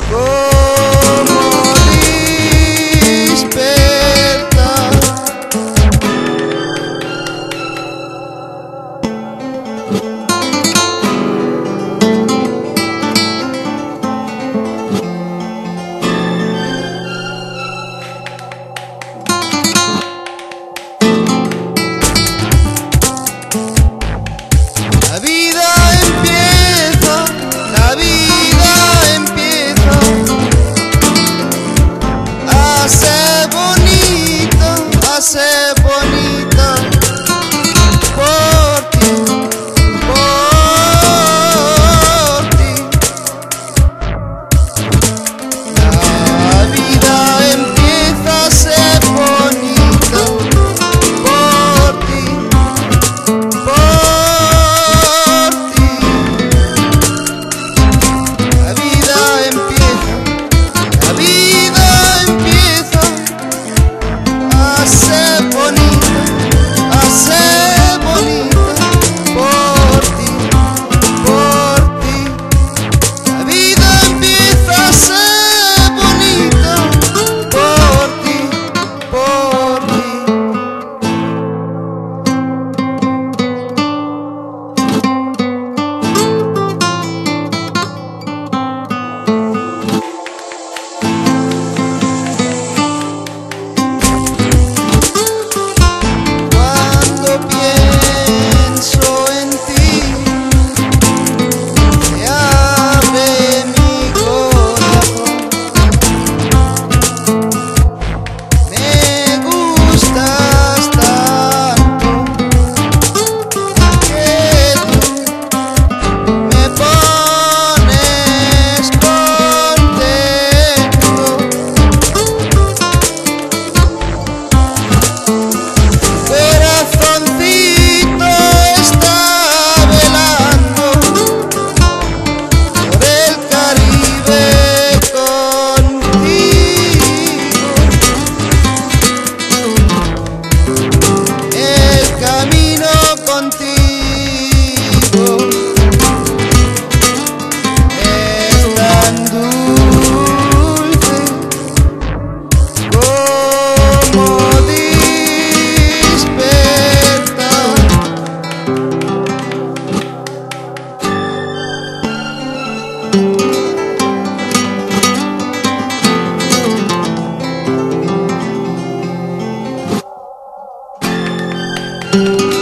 como Música